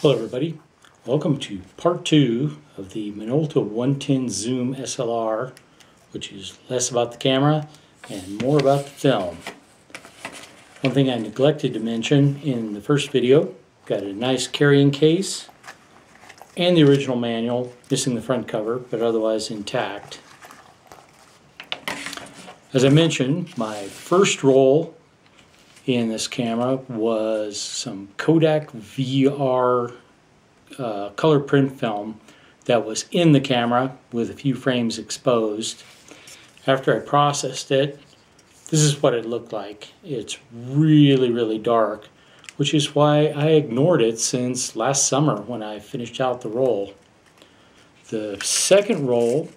Hello everybody, welcome to part two of the Minolta 110 Zoom SLR, which is less about the camera and more about the film. One thing I neglected to mention in the first video, got a nice carrying case and the original manual, missing the front cover, but otherwise intact. As I mentioned, my first roll in this camera was some Kodak VR uh, color print film that was in the camera with a few frames exposed. After I processed it, this is what it looked like. It's really, really dark, which is why I ignored it since last summer when I finished out the roll. The second roll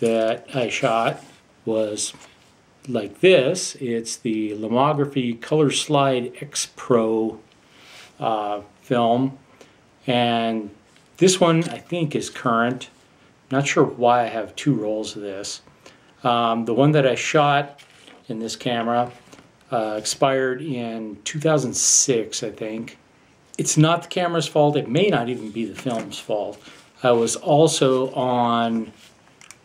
that I shot was like this. It's the Lomography Color Slide X Pro uh, film. And this one I think is current. Not sure why I have two rolls of this. Um, the one that I shot in this camera uh, expired in 2006, I think. It's not the camera's fault. It may not even be the film's fault. I was also on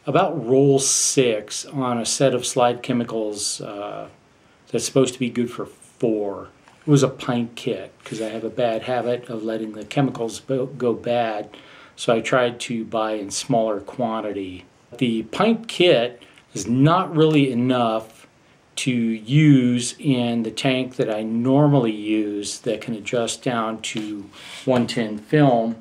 about roll six on a set of slide chemicals uh, that's supposed to be good for four. It was a pint kit because I have a bad habit of letting the chemicals go bad, so I tried to buy in smaller quantity. The pint kit is not really enough to use in the tank that I normally use that can adjust down to 110 film.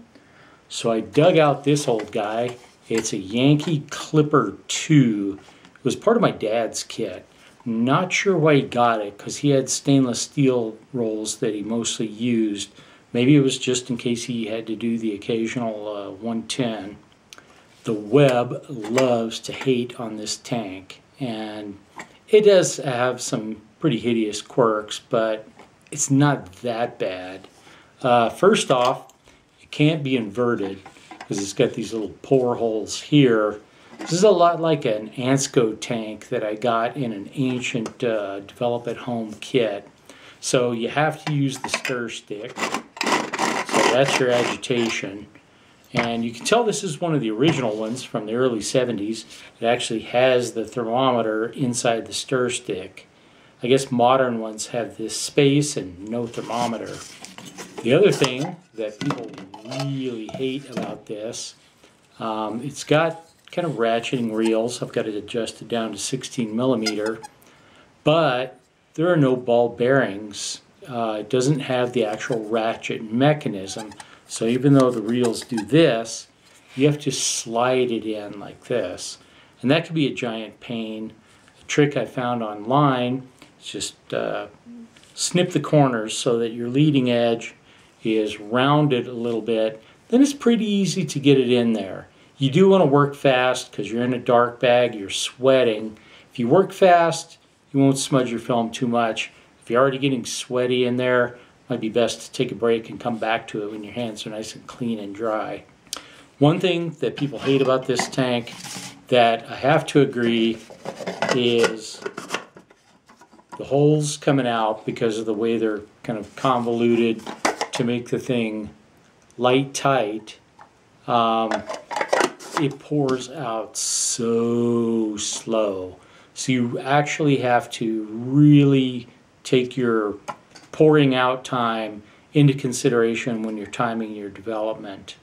So I dug out this old guy it's a Yankee Clipper 2. It was part of my dad's kit. Not sure why he got it because he had stainless steel rolls that he mostly used. Maybe it was just in case he had to do the occasional uh, 110. The web loves to hate on this tank and it does have some pretty hideous quirks, but it's not that bad. Uh, first off, it can't be inverted because it's got these little pour holes here. This is a lot like an Ansco tank that I got in an ancient uh, develop at home kit. So you have to use the stir stick. So that's your agitation. And you can tell this is one of the original ones from the early 70s. It actually has the thermometer inside the stir stick. I guess modern ones have this space and no thermometer. The other thing that people really hate about this, um, it's got kind of ratcheting reels. I've got it adjusted down to 16 millimeter, but there are no ball bearings. Uh, it doesn't have the actual ratchet mechanism. So even though the reels do this, you have to slide it in like this. And that can be a giant pain. Trick I found online, it's just uh, snip the corners so that your leading edge is rounded a little bit, then it's pretty easy to get it in there. You do want to work fast because you're in a dark bag, you're sweating. If you work fast, you won't smudge your film too much. If you're already getting sweaty in there, might be best to take a break and come back to it when your hands are nice and clean and dry. One thing that people hate about this tank that I have to agree is the holes coming out because of the way they're kind of convoluted to make the thing light tight, um, it pours out so slow. So you actually have to really take your pouring out time into consideration when you're timing your development.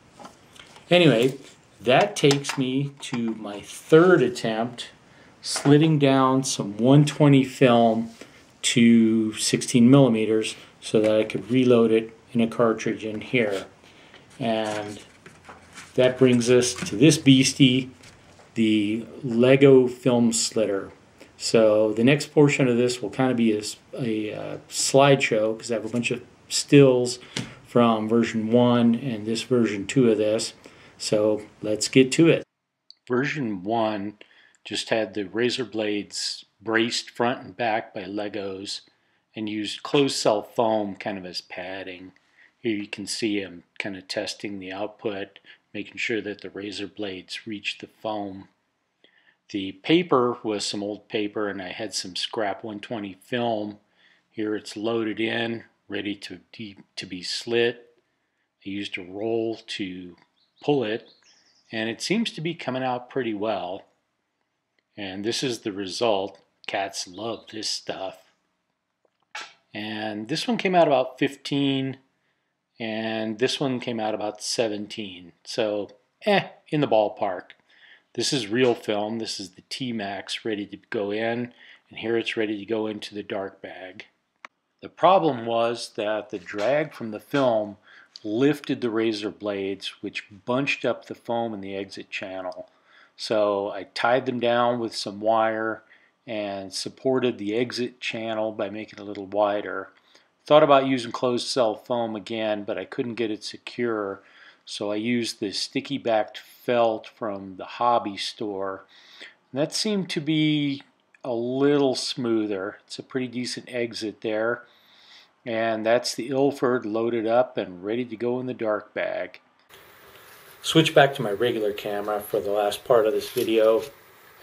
Anyway, that takes me to my third attempt, slitting down some 120 film to 16 millimeters so that I could reload it in a cartridge in here. And that brings us to this beastie, the Lego film slitter. So the next portion of this will kind of be a, a uh, slideshow because I have a bunch of stills from version 1 and this version 2 of this. So let's get to it. Version 1 just had the razor blades braced front and back by Legos and used closed cell foam kind of as padding. Here you can see him kind of testing the output, making sure that the razor blades reach the foam. The paper was some old paper and I had some scrap 120 film. Here it's loaded in, ready to, to be slit. I used a roll to pull it and it seems to be coming out pretty well. And this is the result. Cats love this stuff. And this one came out about 15 and this one came out about 17. So, eh, in the ballpark. This is real film. This is the T-Max ready to go in, and here it's ready to go into the dark bag. The problem was that the drag from the film lifted the razor blades, which bunched up the foam in the exit channel. So I tied them down with some wire and supported the exit channel by making it a little wider. Thought about using closed cell foam again, but I couldn't get it secure, so I used this sticky backed felt from the hobby store. And that seemed to be a little smoother. It's a pretty decent exit there. And that's the Ilford loaded up and ready to go in the dark bag. Switch back to my regular camera for the last part of this video.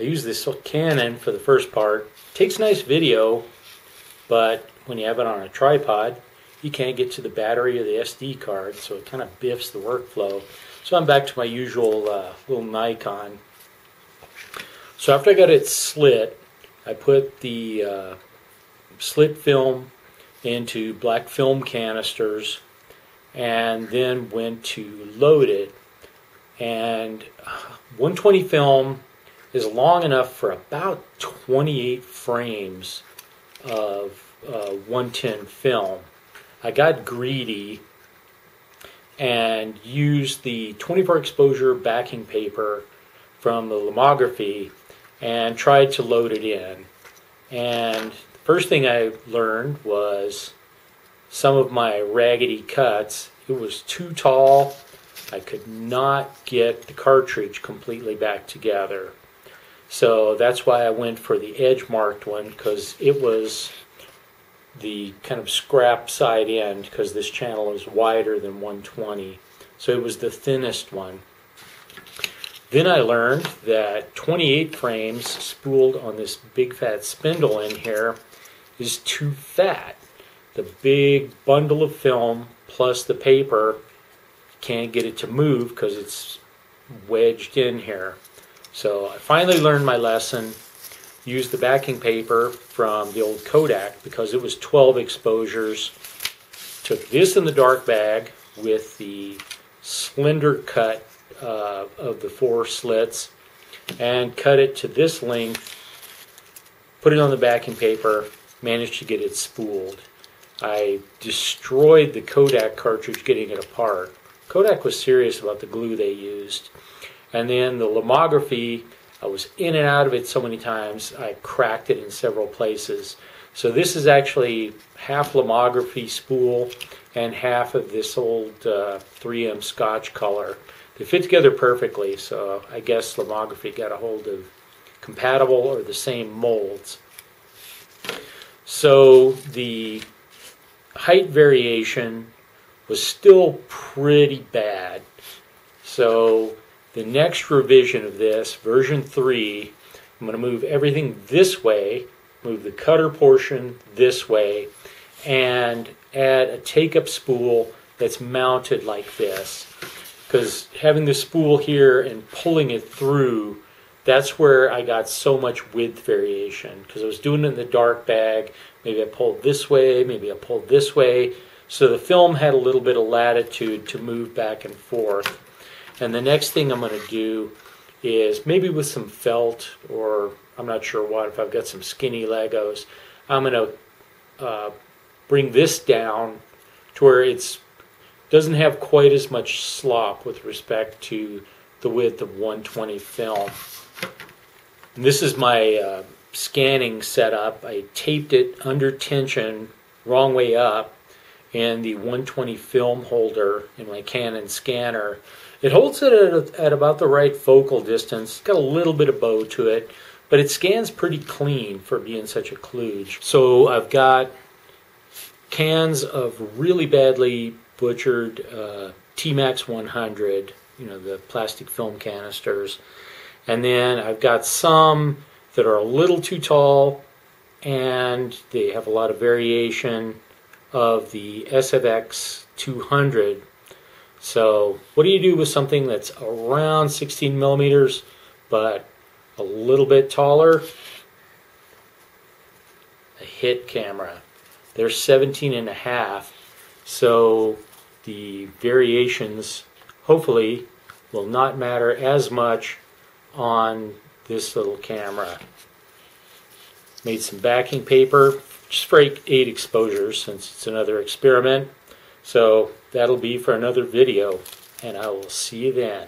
I use this Canon for the first part. Takes nice video, but when you have it on a tripod, you can't get to the battery or the SD card, so it kind of biffs the workflow. So I'm back to my usual uh, little Nikon. So after I got it slit, I put the uh, slit film into black film canisters and then went to load it. And 120 film is long enough for about 28 frames of uh, 110 film. I got greedy and used the 24 exposure backing paper from the lomography and tried to load it in. And the first thing I learned was some of my raggedy cuts. It was too tall. I could not get the cartridge completely back together. So that's why I went for the edge marked one because it was the kind of scrap side end because this channel is wider than 120. So it was the thinnest one. Then I learned that 28 frames spooled on this big fat spindle in here is too fat. The big bundle of film plus the paper can't get it to move because it's wedged in here. So I finally learned my lesson used the backing paper from the old Kodak because it was 12 exposures. Took this in the dark bag with the slender cut uh, of the four slits and cut it to this length, put it on the backing paper, managed to get it spooled. I destroyed the Kodak cartridge getting it apart. Kodak was serious about the glue they used. And then the lomography I was in and out of it so many times, I cracked it in several places. So this is actually half lomography spool and half of this old uh, 3M Scotch color. They fit together perfectly, so I guess lomography got a hold of compatible or the same molds. So the height variation was still pretty bad. So the next revision of this, version 3, I'm going to move everything this way, move the cutter portion this way, and add a take-up spool that's mounted like this. Because having the spool here and pulling it through, that's where I got so much width variation. Because I was doing it in the dark bag, maybe I pulled this way, maybe I pulled this way. So the film had a little bit of latitude to move back and forth. And the next thing I'm going to do is maybe with some felt or I'm not sure what, if I've got some skinny Legos, I'm going to uh, bring this down to where it's doesn't have quite as much slop with respect to the width of 120 film. And this is my uh, scanning setup. I taped it under tension, wrong way up, in the 120 film holder in my Canon scanner it holds it at, at about the right focal distance. It's got a little bit of bow to it, but it scans pretty clean for being such a kludge. So I've got cans of really badly butchered uh, T-Max 100, you know, the plastic film canisters. And then I've got some that are a little too tall and they have a lot of variation of the SFX 200 So what do you do with something that's around 16 millimeters but a little bit taller? A hit camera. They're 17 and a half, so the variations hopefully will not matter as much on this little camera. Made some backing paper just for eight, eight exposures since it's another experiment. So that'll be for another video, and I will see you then.